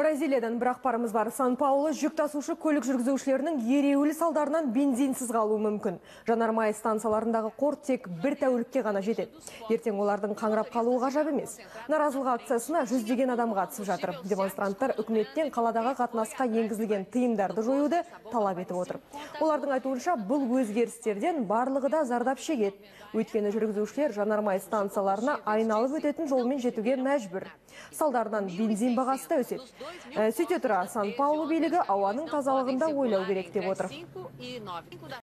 Бразилиядан бір ақпарымыз бар. Сан-Паулу жүк тасушы көлік жүргізушілерінің ереуілі салдарынан бензинсіз қалуы мүмкін. Жанармай станцияларындағы қор тек бір тәулікке ғана жетеді. Ертең олардың қаңырап қалуы ғажап емес. Наразылық акциясына жүздеген адам қатысып жатыр. Демонстранттар үкіметтен қаладағы қатынасқа енгізілген тыйымдарды жоюды талап етіп отыр. Олардың айтуынша бұл өзгерістерден барлығы да зардап шегеді. Өйткені жүргізушілер жанармай станцияларына айналып өтетін жолмен жетуге мәжбүр. Салдарынан бензин бағасы да өседі. Ә, Сөйте тұра Сан-Паулу билігі ауаның тазалығында ойлау керек деп отыр.